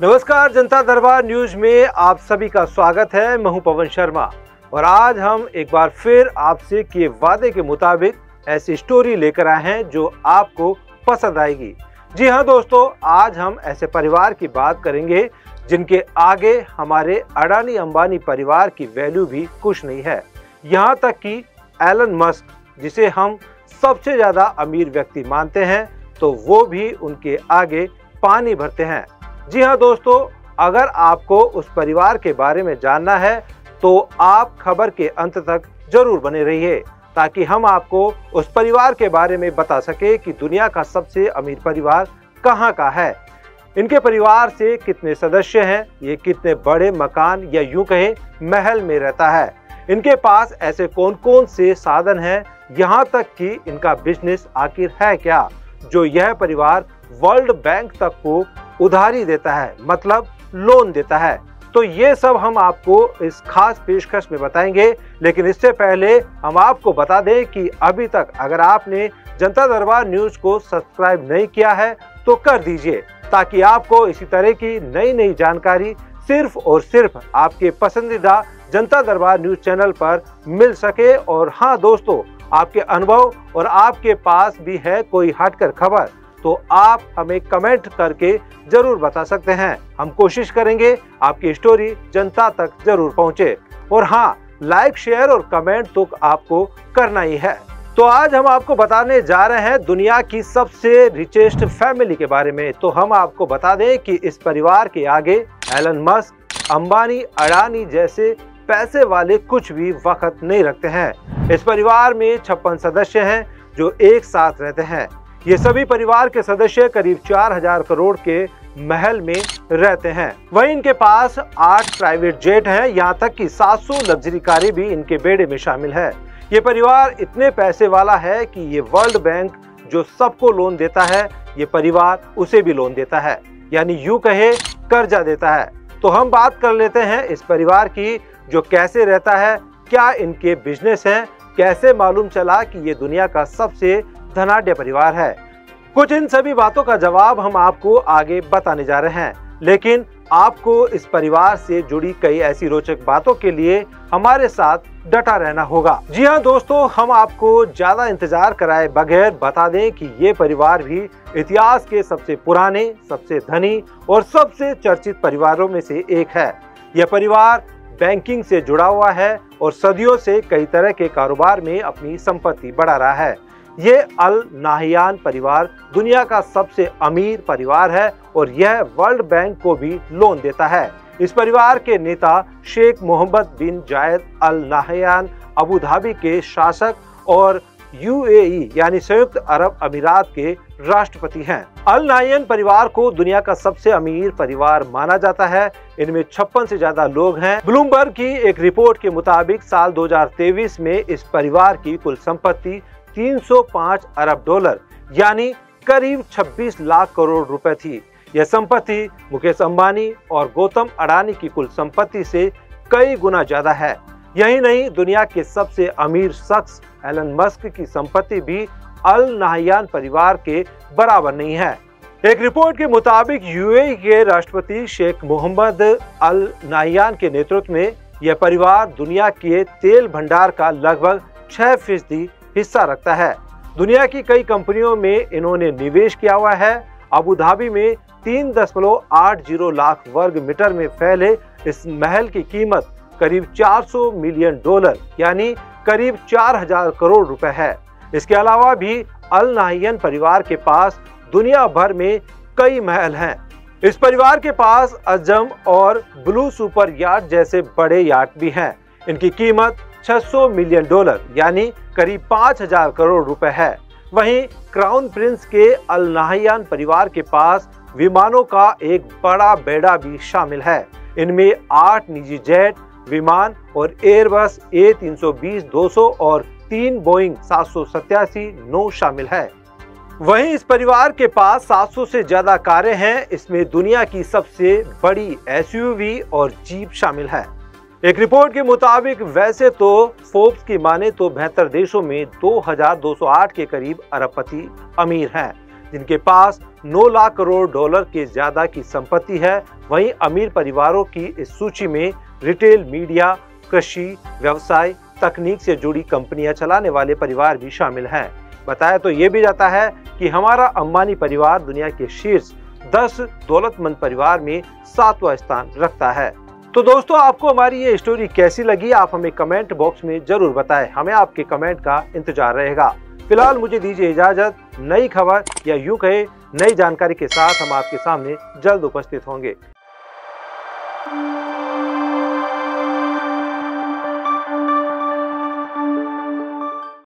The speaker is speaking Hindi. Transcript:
नमस्कार, जनता दरबार न्यूज़ में आप सभी का स्वागत है। मैं हूँ पवन शर्मा और आज हम एक बार फिर आपसे किए वादे के मुताबिक ऐसी स्टोरी लेकर आए हैं जो आपको पसंद आएगी। जी हाँ दोस्तों, आज हम ऐसे परिवार की बात करेंगे जिनके आगे हमारे अडानी अंबानी परिवार की वैल्यू भी कुछ नहीं है। यहाँ तक कि एलन मस्क जिसे हम सबसे ज़्यादा अमीर व्यक्ति मानते हैं तो वो भी उनके आगे पानी भरते हैं। जी हाँ दोस्तों, अगर आपको उस परिवार के बारे में जानना है तो आप खबर के अंत तक ज़रूर बने रहिए, ताकि हम आपको उस परिवार के बारे में बता सके कि दुनिया का सबसे अमीर परिवार कहाँ का है। इनके परिवार से कितने सदस्य हैं, ये कितने बड़े मकान या यूँ कहें, महल में रहता है। इनके पास ऐसे कौन कौन से साधन हैं, यहाँ तक कि इनका बिज़नेस आखिर है क्या, जो यह परिवार वर्ल्ड बैंक तक को उधारी देता है मतलब लोन देता है। तो ये सब हम आपको इस खास पेशकश में बताएँगे, लेकिन इससे पहले हम आपको बता दें कि अभी तक अगर आपने जनता दरबार न्यूज़ को सब्सक्राइब नहीं किया है तो कर दीजिए, ताकि आपको इसी तरह की नई नई जानकारी सिर्फ़ और सिर्फ़ आपके पसंदीदा जनता दरबार न्यूज़ चैनल पर मिल सके। और हाँ दोस्तों, आपके अनुभव और आपके पास भी है कोई हटकर खबर। तो आप हमें कमेंट करके ज़रूर बता सकते हैं। हम कोशिश करेंगे आपकी स्टोरी जनता तक ज़रूर पहुँचे। और हाँ लाइक शेयर और कमेंट तो आपको करना ही है। तो आज हम आपको बताने जा रहे हैं दुनिया की सबसे रिचेस्ट फैमिली के बारे में। तो हम आपको बता दें कि इस परिवार के आगे एलन मस्क अंबानी, अडानी जैसे पैसे वाले कुछ भी वक्त नहीं रखते हैं। इस परिवार में छप्पन सदस्य हैं जो एक साथ रहते हैं। ये सभी परिवार के सदस्य करीब चार हज़ार करोड़ के महल में रहते हैं। वहीं इनके पास आठ प्राइवेट जेट हैं। यहाँ तक कि 700 लग्जरी कारें भी इनके बेड़े में शामिल है। ये परिवार इतने पैसे वाला है कि ये वर्ल्ड बैंक जो सबको लोन देता है, ये परिवार उसे भी लोन देता है। यानी यू कहे, कर्जा देता है। तो हम बात कर लेते हैं इस परिवार की, जो कैसे रहता है, क्या इनके बिज़नेस हैं, कैसे मालूम चला कि ये दुनिया का सबसे धनाढ़ परिवार है। कुछ इन सभी बातों का जवाब हम आपको आगे बताने जा रहे हैं। लेकिन आपको इस परिवार से जुड़ी कई ऐसी रोचक बातों के लिए हमारे साथ डटा रहना होगा। जी हाँ दोस्तों, हम आपको ज़्यादा इंतज़ार कराए बगैर बता दें कि ये परिवार भी इतिहास के सबसे पुराने, सबसे धनी और सबसे चर्चित परिवारों में से एक है। यह परिवार बैंकिंग से जुड़ा हुआ है और सदियों से कई तरह के कारोबार में अपनी संपत्ति बढ़ा रहा है। ये अल नाहियान परिवार दुनिया का सबसे अमीर परिवार है और यह वर्ल्ड बैंक को भी लोन देता है। इस परिवार के नेता Sheikh Mohammed bin Zayed Al Nahyan Abu Dhabi के शासक और यूएई यानी संयुक्त अरब अमीरात के राष्ट्रपति हैं। अल नायन परिवार को दुनिया का सबसे अमीर परिवार माना जाता है। इनमें छप्पन से ज़्यादा लोग हैं। ब्लूमबर्ग की एक रिपोर्ट के मुताबिक साल 2023 में इस परिवार की कुल संपत्ति 305 अरब डॉलर, यानी करीब 26 लाख करोड़ रुपए थी। यह संपत्ति मुकेश अंबानी और गौतम अडानी की कुल संपत्ति से कई गुना ज़्यादा है। यही नहीं, दुनिया के सबसे अमीर शख्स एलन मस्क की संपत्ति भी अल नाहयान परिवार के बराबर नहीं है। एक रिपोर्ट के मुताबिक यूएई के राष्ट्रपति शेख मोहम्मद अल नाहयान के नेतृत्व में यह परिवार दुनिया के तेल भंडार का लगभग छह फ़ीसदी हिस्सा रखता है। दुनिया की कई कंपनियों में इन्होंने निवेश किया हुआ है। अबू धाबी में तीन दशमलव आठ ज़ीरो लाख वर्ग मीटर में फैले इस महल की कीमत करीब 400 मिलियन डॉलर, यानी करीब 4000 करोड़ रुपए है। इसके अलावा भी अल नाहियन परिवार के पास दुनिया भर में कई महल हैं। इस परिवार के पास अजम और ब्लू सुपर यार्ड जैसे बड़े यार्ड भी हैं। इनकी कीमत 600 मिलियन डॉलर, यानी करीब 5000 करोड़ रुपए है। वहीं क्राउन प्रिंस के अल नाहियान परिवार के पास विमानों का एक बड़ा बेड़ा भी शामिल है। इनमें आठ निजी जेट, विमान और एयरबस, ए तीन सौ बीस, दो सौ और तीन बोइंग सात सौ नौ शामिल है। वहीं इस परिवार के पास 700 से ज़्यादा कारें हैं। इसमें दुनिया की सबसे बड़ी एसयूवी और जीप शामिल है। एक रिपोर्ट के मुताबिक, वैसे तो फोर्ब्स की माने तो बेहतर देशों में 2208 के करीब अरबपति अमीर हैं, जिनके पास 9 लाख करोड़ डॉलर के ज़्यादा की संपत्ति है। वहीं अमीर परिवारों की इस सूची में रिटेल मीडिया, कृषि, व्यवसाय, तकनीक से जुड़ी कंपनियाँ चलाने वाले परिवार भी शामिल हैं। बताया तो ये भी जाता है कि हमारा अंबानी परिवार दुनिया के शीर्ष 10 दौलतमंद परिवार में सातवां स्थान रखता है। तो दोस्तों, आपको हमारी ये स्टोरी कैसी लगी, आप हमें कमेंट बॉक्स में ज़रूर बताएँ। हमें आपके कमेंट का इंतज़ार रहेगा। फ़िलहाल मुझे दीजिए इजाज़त। नई खबर या यूँ कहे, नई जानकारी के साथ हम आपके सामने जल्द उपस्थित होंगे।